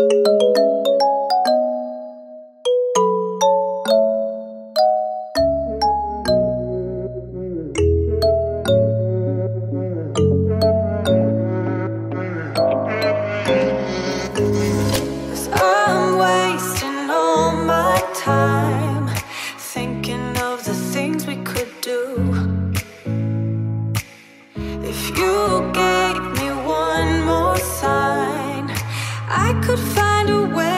Cause could find a way.